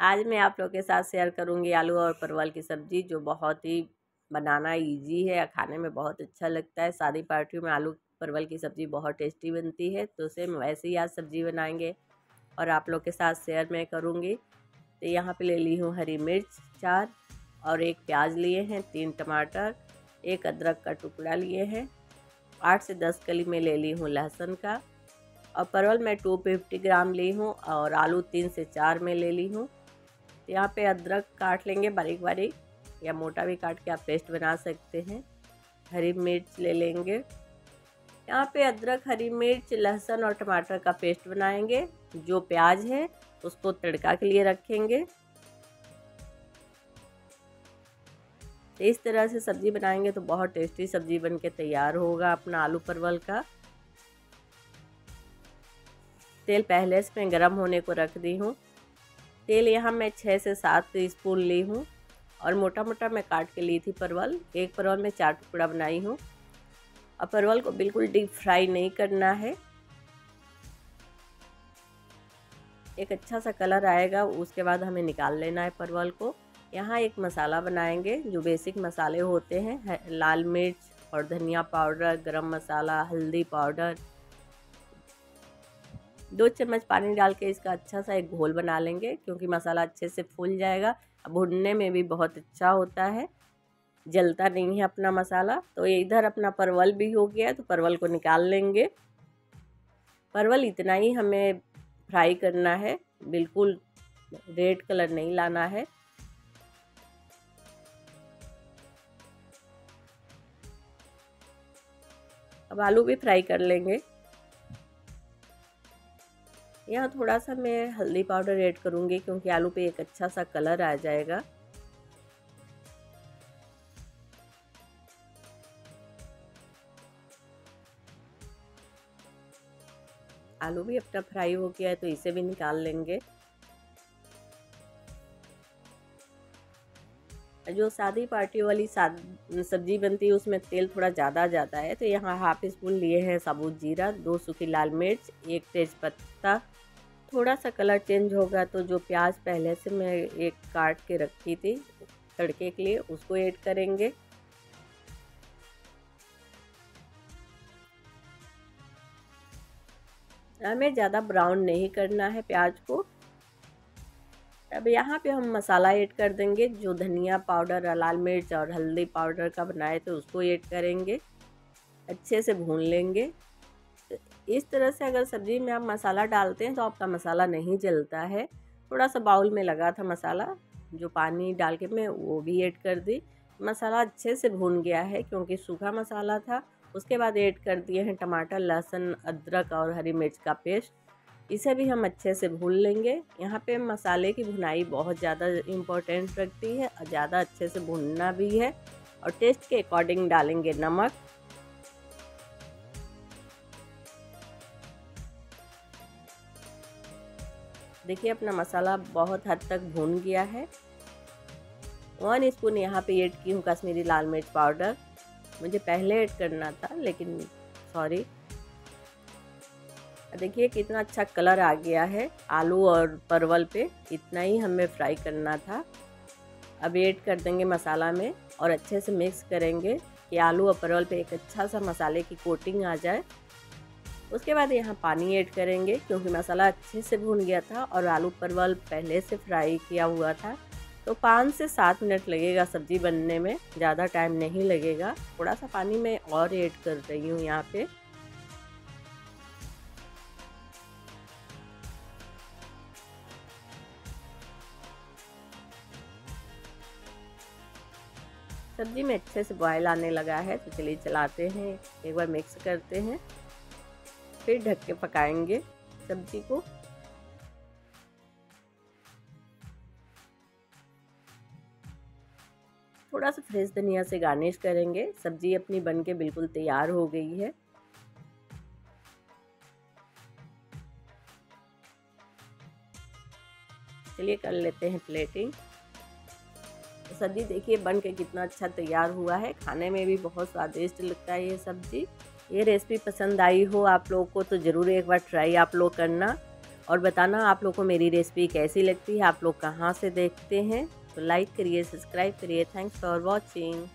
आज मैं आप लोग के साथ शेयर करूँगी आलू और परवल की सब्ज़ी, जो बहुत ही बनाना इजी है खाने में बहुत अच्छा लगता है। शादी पार्टियों में आलू, परवल की सब्ज़ी बहुत टेस्टी बनती है तो सेम वैसे ही आज सब्ज़ी बनाएँगे और आप लोग के साथ शेयर मैं करूँगी। तो यहाँ पे ले ली हूँ हरी मिर्च, चार और एक प्याज लिए हैं, तीन टमाटर, एक अदरक का टुकड़ा लिए हैं, आठ से दस कली में ले ली हूँ लहसुन का और परवल मैं टू फिफ्टी ग्राम ली हूँ और आलू तीन से चार में ले ली हूँ। तो यहाँ पे अदरक काट लेंगे बारीक बारीक, या मोटा भी काट के आप पेस्ट बना सकते हैं। हरी मिर्च ले लेंगे। यहाँ पे अदरक, हरी मिर्च, लहसुन और टमाटर का पेस्ट बनाएँगे। जो प्याज है, उसको तड़का के लिए रखेंगे। इस तरह से सब्ज़ी बनाएँगे तो बहुत टेस्टी सब्ज़ी बन के तैयार होगा अपना आलू परवल का। तेल पहले से मैं गर्म होने को रख दी हूँ। तेल यहाँ मैं छः से सात स्पून ली हूँ और मोटा मोटा मैं काट के ली थी परवल। एक परवल में चार टुकड़ा बनाई हूँ। और परवल को बिल्कुल डीप फ्राई नहीं करना है। एक अच्छा सा कलर आएगा, उसके बाद हमें निकाल लेना है परवल को। यहाँ एक मसाला बनाएँगे, जो बेसिक मसाले होते हैं, लाल मिर्च और धनिया पाउडर, गरम मसाला, हल्दी पाउडर। दो चम्मच पानी डाल के इसका अच्छा सा एक घोल बना लेंगे, क्योंकि मसाला अच्छे से फूल जाएगा। भुनने में भी बहुत अच्छा होता है। जलता नहीं है अपना मसाला तो इधर अपना परवल भी हो गया तो परवल को निकाल लेंगे। परवल इतना ही हमें फ्राई करना है, बिल्कुल रेड कलर नहीं लाना है। अब आलू भी फ्राई कर लेंगे। यहाँ थोड़ा सा मैं हल्दी पाउडर ऐड करूँगी क्योंकि आलू पे एक अच्छा सा कलर आ जाएगा। आलू भी अपना फ्राई हो गया है तो इसे भी निकाल लेंगे। जो सादी पार्टी वाली सब्ज़ी बनती है, उसमें तेल थोड़ा ज़्यादा जाता है। तो यहाँ हाफ़ स्पून लिए हैं साबुत जीरा, दो सूखी लाल मिर्च, एक तेज पत्ता थोड़ा सा कलर चेंज होगा तो जो प्याज पहले से मैं एक काट के रखी थी, तड़के के लिए, उसको ऐड करेंगे। हमें ज़्यादा ब्राउन नहीं करना है प्याज को। अब यहाँ पे हम मसाला ऐड कर देंगे, जो धनिया पाउडर, लाल मिर्च और हल्दी पाउडर का बनाए थे उसको ऐड करेंगे। अच्छे से भून लेंगे। तो इस तरह से अगर सब्ज़ी में आप मसाला डालते हैं तो आपका मसाला नहीं जलता है। थोड़ा सा बाउल में लगा था मसाला, जो पानी डाल के मैं वो भी ऐड कर दी। मसाला अच्छे से भून गया है, क्योंकि सूखा मसाला था। उसके बाद ऐड कर दिए हैं टमाटर, लहसुन, अदरक और हरी मिर्च का पेस्ट। इसे भी हम अच्छे से भून लेंगे। यहाँ पे मसाले की भुनाई बहुत ज़्यादा इम्पोर्टेंट रखती है और ज़्यादा अच्छे से भूनना भी है और टेस्ट के अकॉर्डिंग डालेंगे नमक। देखिए, अपना मसाला बहुत हद तक भून गया है। वन स्पून यहाँ पे ऐड की हूँ कश्मीरी लाल मिर्च पाउडर। मुझे पहले ऐड करना था, लेकिन सॉरी देखिए कितना अच्छा कलर आ गया है आलू और परवल पे। इतना ही हमें फ्राई करना था। अब ऐड कर देंगे मसाला में और अच्छे से मिक्स करेंगे कि आलू और परवल पे एक अच्छा सा मसाले की कोटिंग आ जाए। उसके बाद यहाँ पानी ऐड करेंगे क्योंकि मसाला अच्छे से भून गया था और आलू परवल पहले से फ्राई किया हुआ था। तो पाँच से सात मिनट लगेगा सब्ज़ी बनने में, ज़्यादा टाइम नहीं लगेगा। थोड़ा सा पानी मैं और ऐड कर रही हूँ यहाँ पे। सब्ज़ी में अच्छे से बॉयल आने लगा है तो चलिए चलाते हैं। एक बार मिक्स करते हैं। फिर ढक के पकाएँगे सब्ज़ी को। थोड़ा सा फ्रेश धनिया से गार्निश करेंगे। सब्ज़ी अपनी बन के बिल्कुल तैयार हो गई है। चलिए कर लेते हैं प्लेटिंग सब्ज़ी देखिए, बन के कितना अच्छा तैयार हुआ है। खाने में भी बहुत स्वादिष्ट लगता है ये सब्ज़ी। ये रेसिपी पसंद आई हो आप लोगों को तो ज़रूर एक बार ट्राई आप लोग करना। और बताना आप लोग को मेरी रेसिपी कैसी लगती है, आप लोग कहाँ से देखते हैं। तो लाइक करिए सब्सक्राइब करिए। Thanks for watching